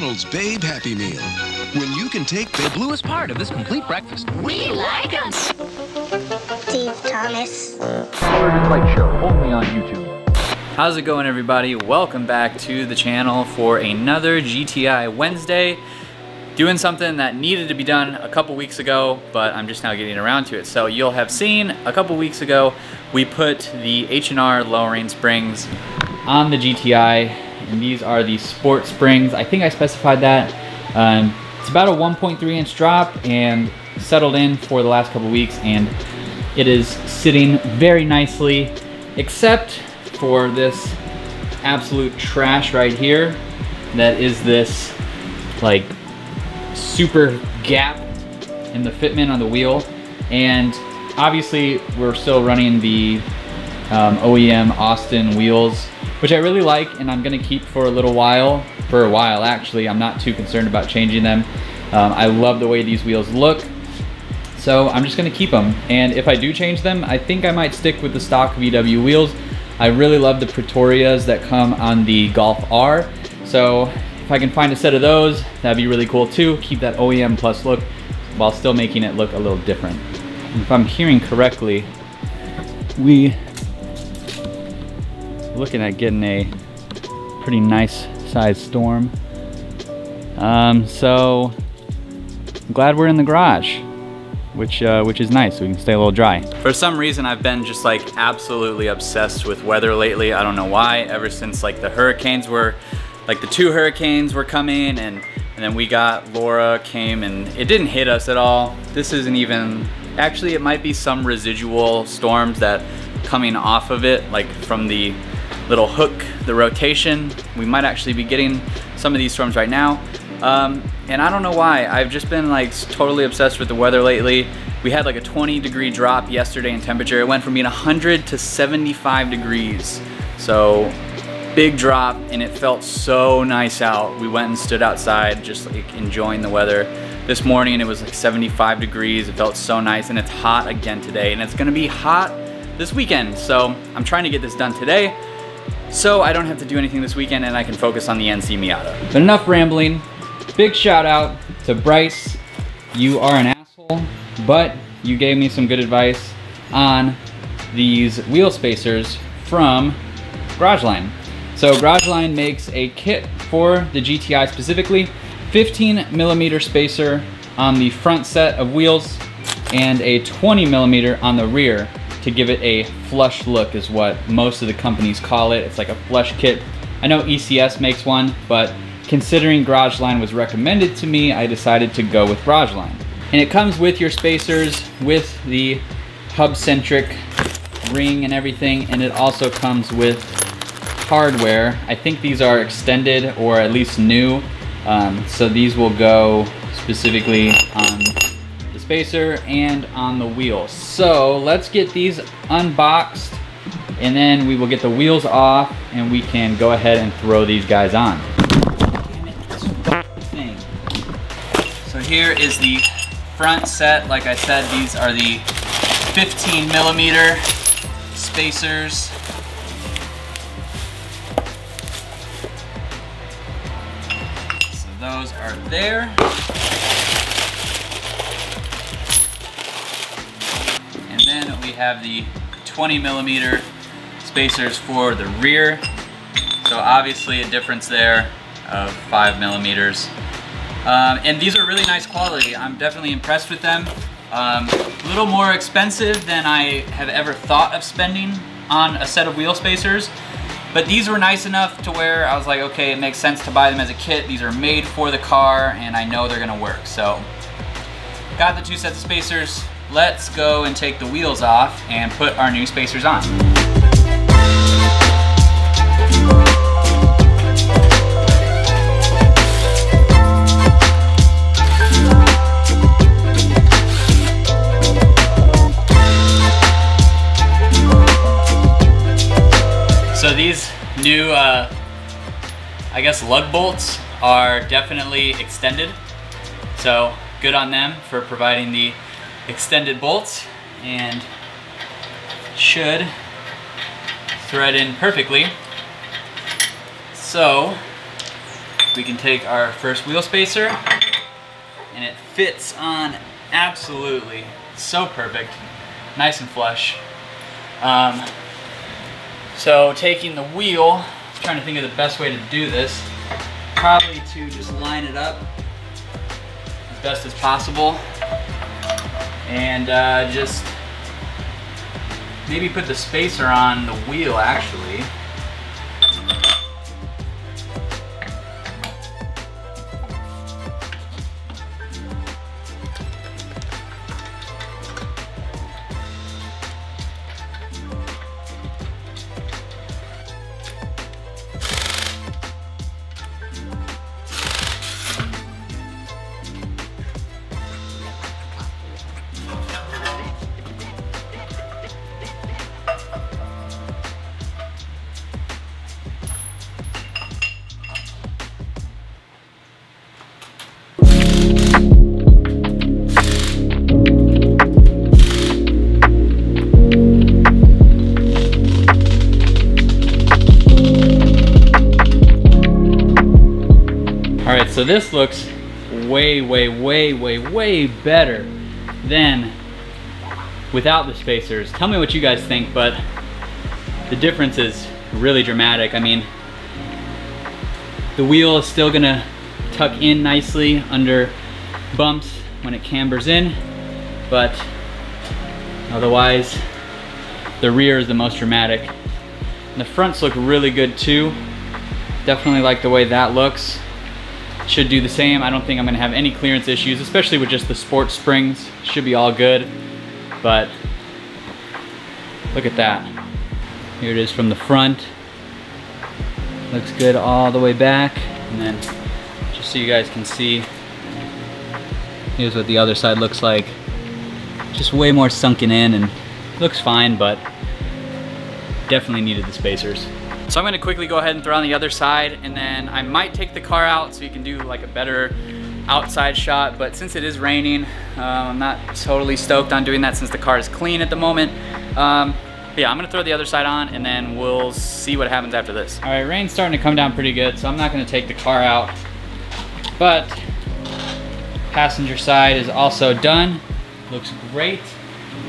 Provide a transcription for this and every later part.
McDonald's Babe Happy Meal. When you can take the bluest part of this complete breakfast. We like them. Steve Thomas. Saturday Night Show, only on YouTube. How's it going everybody? Welcome back to the channel for another GTI Wednesday. Doing something that needed to be done a couple weeks ago, but I'm just now getting around to it. So you'll have seen a couple weeks ago, we put the H&R lowering springs on the GTI, and these are the sport springs. I think I specified that. Um, it's about a 1.3 inch drop and settled in for the last couple weeks, and it is sitting very nicely, except for this absolute trash right here. That is this like super gap in the fitment on the wheel. And obviously we're still running the um, OEM Austin wheels, which I really like and I'm gonna keep for a little while, for a while actually. I'm not too concerned about changing them. Um, I love the way these wheels look. So I'm just gonna keep them. And if I do change them, I think I might stick with the stock VW wheels. I really love the Pretorias that come on the Golf R. So if I can find a set of those, that'd be really cool too. Keep that OEM plus look while still making it look a little different. If I'm hearing correctly, we looking at getting a pretty nice sized storm. Um, so I'm glad we're in the garage which uh, which is nice. We can stay a little dry. For some reason, I've been just like absolutely obsessed with weather lately. I don't know why. Ever since like the hurricanes were, like the two hurricanes were coming, and and then we got Laura came, and it didn't hit us at all. This isn't even. Actually, it might be some residual storms that coming off of it, like from the little hook, the rotation. We might actually be getting some of these storms right now. Um, and I don't know why, I've just been like totally obsessed with the weather lately. We had like a 20 degree drop yesterday in temperature. It went from being 100 to 75 degrees. So big drop and it felt so nice out. We went and stood outside just like enjoying the weather. This morning it was like 75 degrees. It felt so nice and it's hot again today and it's gonna be hot this weekend. So I'm trying to get this done today so I don't have to do anything this weekend and I can focus on the NC Miata. But enough rambling. Big shout out to Bryce. You are an asshole, but you gave me some good advice on these wheel spacers from Garageline. So Garageline makes a kit for the GTI specifically, 15 millimeter spacer on the front set of wheels and a 20 millimeter on the rear to give it a flush look is what most of the companies call it. It's like a flush kit. I know ECS makes one, but Considering Garageline was recommended to me, I decided to go with Garageline. And it comes with your spacers, with the hub-centric ring and everything, and it also comes with hardware. I think these are extended or at least new. Um, so these will go specifically on spacer and on the wheel. So let's get these unboxed and then we will get the wheels off and we can go ahead and throw these guys on. So here is the front set. Like I said, these are the 15 millimeter spacers. So those are there. We have the 20 millimeter spacers for the rear. So obviously a difference there of five millimeters. Um, and these are really nice quality. I'm definitely impressed with them. Um, a little more expensive than I have ever thought of spending on a set of wheel spacers. But these were nice enough to where I was like, okay, it makes sense to buy them as a kit. These are made for the car and I know they're gonna work. So got the two sets of spacers. Let's go and take the wheels off and put our new spacers on. So these new, uh, I guess, lug bolts are definitely extended. So good on them for providing the extended bolts and should thread in perfectly. So we can take our first wheel spacer and it fits on absolutely so perfect nice and flush um, so taking the wheel trying to think of the best way to do this probably to just line it up as best as possible and uh, just maybe put the spacer on the wheel actually so this looks way, way, way, way, way better than without the spacers. Tell me what you guys think, but the difference is really dramatic. I mean, the wheel is still gonna tuck in nicely under bumps when it cambers in, but otherwise, the rear is the most dramatic. And the fronts look really good too. Definitely like the way that looks should do the same. I don't think I'm gonna have any clearance issues, especially with just the sport springs. Should be all good, but look at that. Here it is from the front. Looks good all the way back. And then just so you guys can see, here's what the other side looks like. Just way more sunken in and looks fine, but definitely needed the spacers. So I'm gonna quickly go ahead and throw on the other side and then I might take the car out so you can do like a better outside shot, but since it is raining, um, I'm not totally stoked on doing that since the car is clean at the moment. Um, yeah, I'm gonna throw the other side on and then we'll see what happens after this. All right, rain's starting to come down pretty good, so I'm not gonna take the car out, but passenger side is also done. Looks great.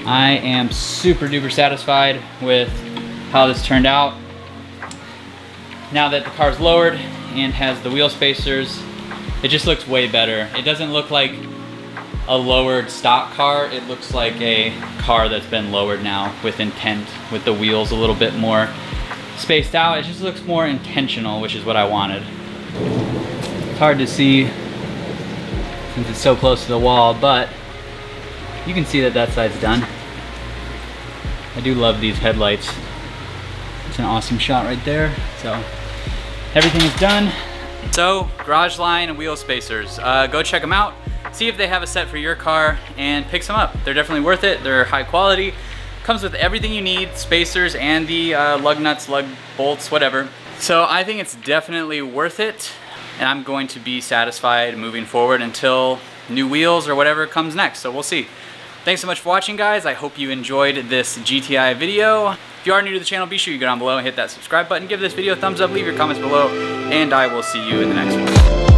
I am super duper satisfied with how this turned out now that the car's lowered and has the wheel spacers, it just looks way better. It doesn't look like a lowered stock car. It looks like a car that's been lowered now with intent, with the wheels a little bit more spaced out. It just looks more intentional, which is what I wanted. It's hard to see since it's so close to the wall, but you can see that that side's done. I do love these headlights. It's an awesome shot right there. So everything is done. So Garage Line wheel spacers, uh, go check them out. See if they have a set for your car and pick some up. They're definitely worth it. They're high quality. Comes with everything you need, spacers and the uh, lug nuts, lug bolts, whatever. So I think it's definitely worth it and I'm going to be satisfied moving forward until new wheels or whatever comes next. So we'll see. Thanks so much for watching guys. I hope you enjoyed this GTI video. If you are new to the channel, be sure you go down below and hit that subscribe button. Give this video a thumbs up, leave your comments below, and I will see you in the next one.